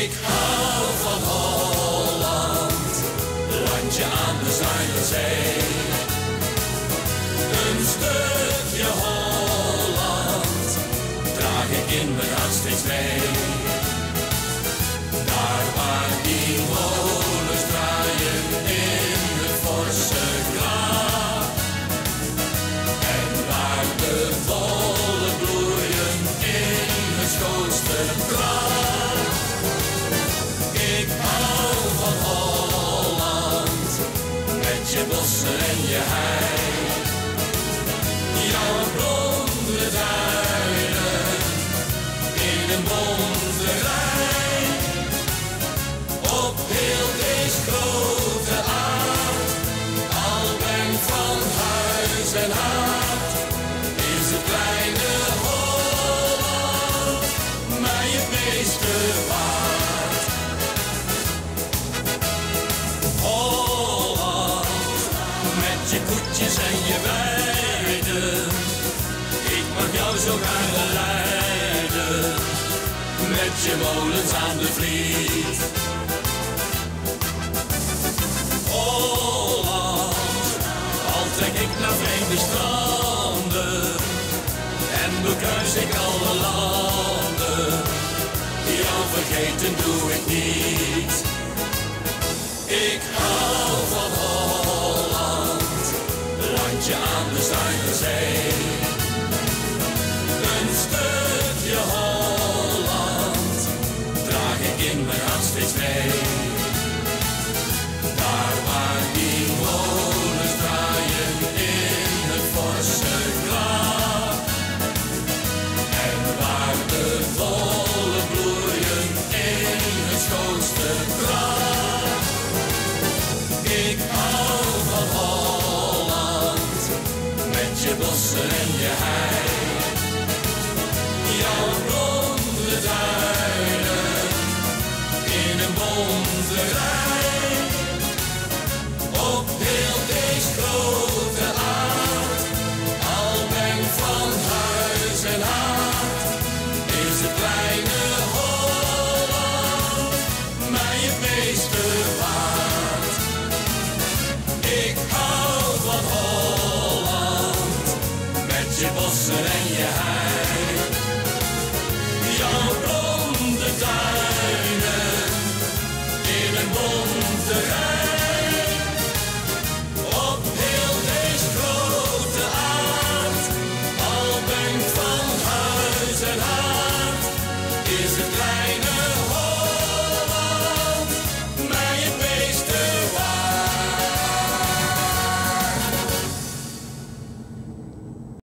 Ik hou van Holland, landje aan de Zuiderzee. Een stukje Holland draag ik in mijn hart steeds mee. Bossen en je hei. Jouw blonde duinen in een bonte rij. Op heel deze grote aard, al ben van huis en haard, is het kleine Holland mij het meeste waard. Mag jou zo graag leiden, met je molens aan de vliet. Holland, al trek ik naar vreemde stranden en bekruis ik alle landen. Jou vergeten doe Ik hou van Holland met je bossen en je huis. Ik hou van Holland, met je bossen en je haar.